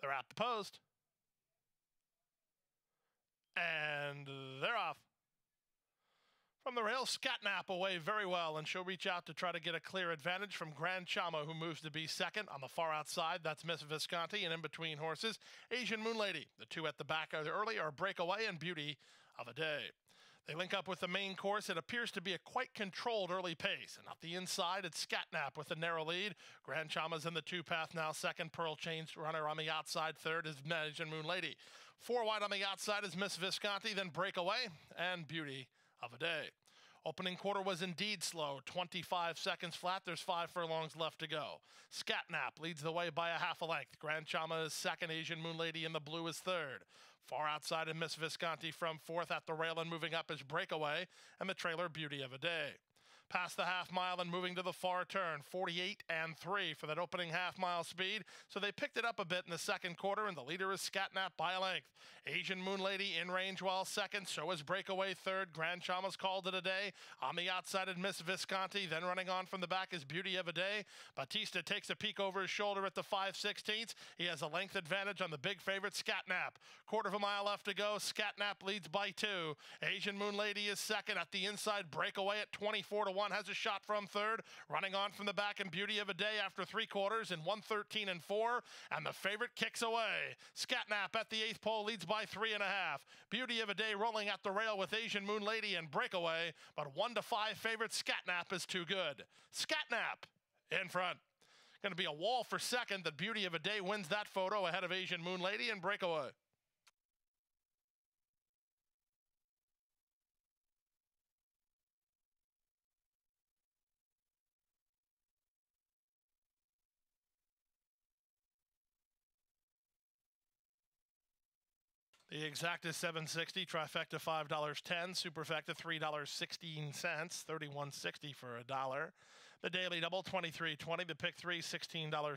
They're at the post. And they're off. From the rail, Scatnap away very well, and she'll reach out to try to get a clear advantage from Grand Chama, who moves to be second. On the far outside, that's Miss Visconti, and in between horses, Asian Moon Lady. The two at the back are early are Breakaway and Beauty of a Day. They link up with the main course. It appears to be a quite controlled early pace. And off the inside, it's Scatnap with a narrow lead. Grand Chama's in the two path now. Second, Pearl Chains runner on the outside. Third is Asian Moon Lady. Four wide on the outside is Miss Visconti, then Breakaway and Beauty of a Day. Opening quarter was indeed slow, 25 seconds flat. There's five furlongs left to go. Scatnap leads the way by a half a length. Grand Chama is second. Asian Moon Lady in the blue is third. Far outside and Miss Visconti from fourth at the rail and moving up is Breakaway and the trailer Beauty of a Day past the half mile and moving to the far turn. 48 and 3 for that opening half mile speed. So they picked it up a bit in the second quarter, and the leader is Scatnap by a length. Asian Moon Lady in range while second. So is Breakaway third. Grand Chama's called it a day. On the outside is Miss Visconti. Then running on from the back is Beauty of a Day. Batista takes a peek over his shoulder at the 5 16th. He has a length advantage on the big favorite Scatnap. Quarter of a mile left to go. Scatnap leads by two. Asian Moon Lady is second at the inside. Breakaway at 24 to 1 has a shot from third. Running on from the back and beauty of a day after three quarters in 113 and 4. And the favorite kicks away. Scatnap at the eighth pole leads by three and a half. Beauty of a day rolling at the rail with Asian Moon Lady and Breakaway. But one to five favorite Scatnap is too good. Scatnap in front. Going to be a wall for second. The Beauty of a Day wins that photo ahead of Asian Moon Lady and Breakaway. The exact is 760, trifecta $5.10, superfecta $3.16, 31.60 for a dollar. The daily double 23.20, the pick three $16.